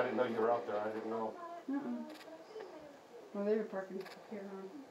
I didn't know you were out there, I didn't know. Mm-mm. Well, they were parking here, huh?